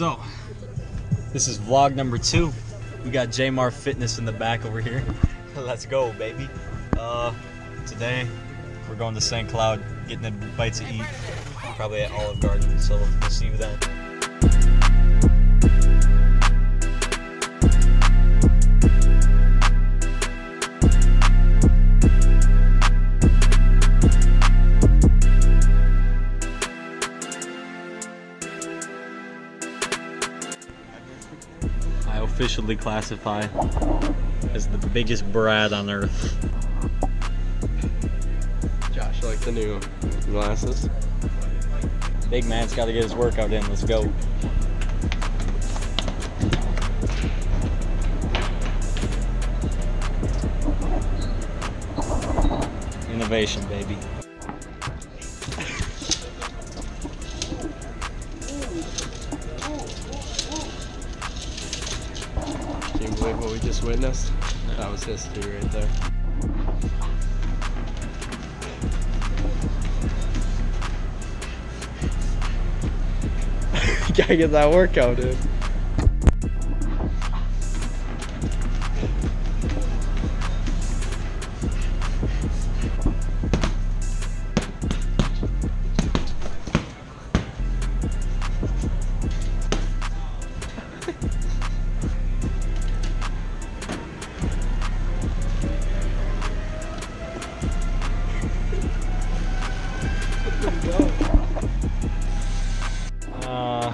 So, this is vlog number two. We got Jmar Fitness in the back over here. Let's go, baby. Uh, today, we're going to St. Cloud, getting a bite to eat. Probably at Olive Garden, so we'll see you then. Officially classify as the biggest Brad on earth. Josh, like the new glasses. Big man's got to get his workout in. Let's go. Innovation, baby. Can you believe what we just witnessed? That was history right there. gotta get that workout in.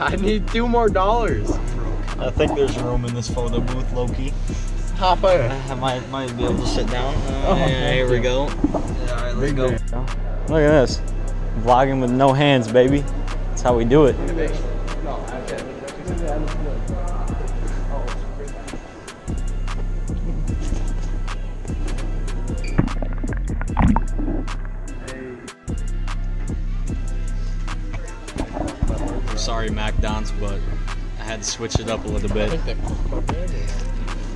I need two more dollars. I think there's room in this photo booth, Loki. Hop in. I might might be able to sit down. Uh, Oh, yeah, thank here we go. Yeah, all right, let's Big go. man. Look at this. Vlogging with no hands, baby. That's how we do it. Sorry, McDonald's, but I had to switch it up a little bit.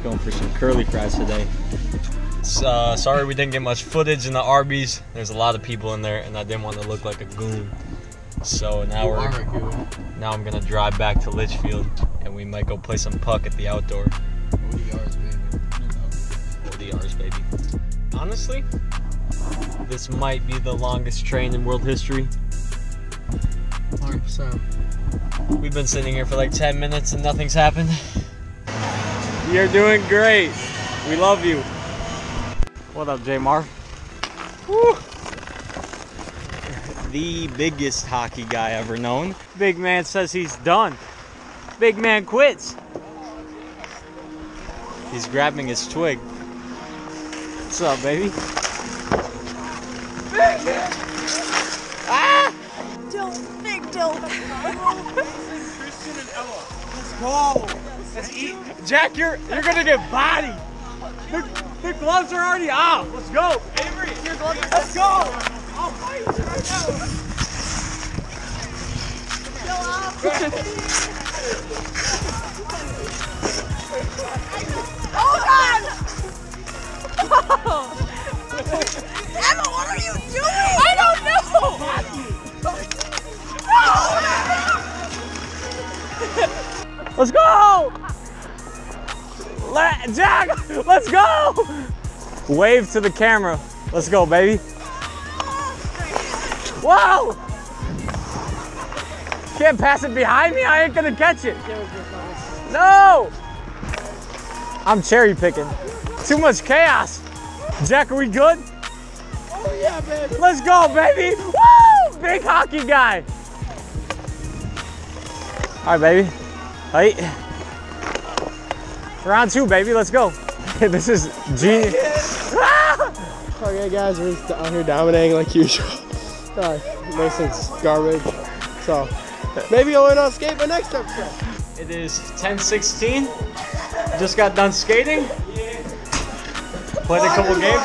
Going for some curly fries today. Uh, sorry we didn't get much footage in the Arby's. There's a lot of people in there, and I didn't want to look like a goon. So now we're now I'm gonna drive back to Litchfield, and we might go play some puck at the outdoor. ODRs, baby. Honestly, this might be the longest train in world history. 100%. We've been sitting here for like 10 minutes and nothing's happened. You're doing great. We love you. What up, J Mar? Woo. The biggest hockey guy ever known. Big man says he's done. Big man quits. He's grabbing his twig. What's up, baby? Ah! Don't, big don't. Jack, you're you're gonna get bodied. The, the gloves are already off. Let's go. Avery, your gloves. Let's go. I'll fight you right now. Oh God! Emma, oh. Let's go. Let, Jack, let's go. Wave to the camera. Let's go, baby. Whoa! Can't pass it behind me. I ain't gonna catch it. No! I'm cherry picking. Too much chaos. Jack, are we good? Oh yeah, baby. Let's go, baby! Woo! Big hockey guy. All right, baby. Hey. Round two, baby. Let's go. this is genius. Ah! Okay, guys, we're just out here dominating like usual. Mason's garbage. So maybe I'll learn how to skate by next episode. It is 10:16. Just got done skating. Played a couple games.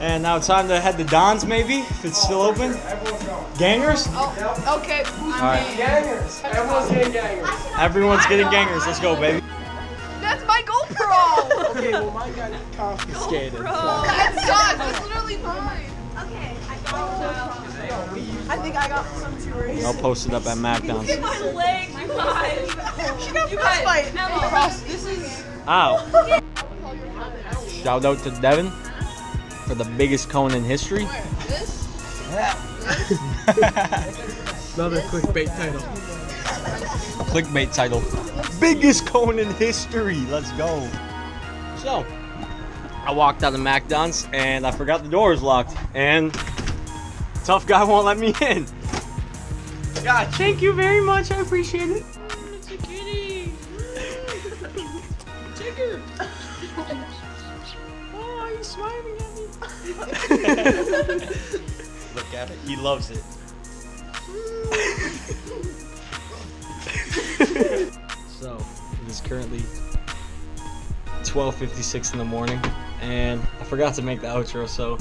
And now it's time to head to Don's, maybe, if it's still open. Gangers? Oh, okay. Gangers. Everyone's getting gangers. Everyone's getting gangers. Let's go, baby. That's my GoPro. Okay, well, mine got confiscated. That's Josh. That's literally mine. Okay, I got one. I think I got some too right I'll post it up at McDonald's. My leg, you guys. She got frostbite. Frost, this is. Ow. Shout out to Devin for the biggest cone in history. Another clickbait title. Clickbait title. Biggest cone in history. Let's go. So, I walked out of McDonald's and I forgot the door was locked. And tough guy won't let me in. God, thank you very much. I appreciate it. It's a kitty. Tigger. Oh, he's smiling at me. Look at it. He loves it. so, it is currently 12:56 in the morning, and I forgot to make the outro. So,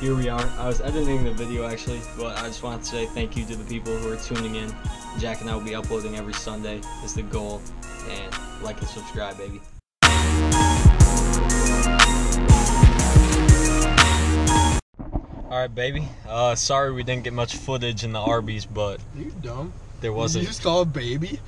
here we are. I was editing the video actually, but I just wanted to say thank you to the people who are tuning in. Jack and I will be uploading every Sunday. Is the goal, and like and subscribe, baby. All right, baby. Uh, sorry we didn't get much footage in the Arby's, but You dumb. there wasn't. You just call it baby.